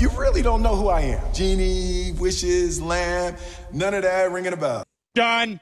You really don't know who I am. Genie, wishes, lamb, none of that ringing a bell. Done.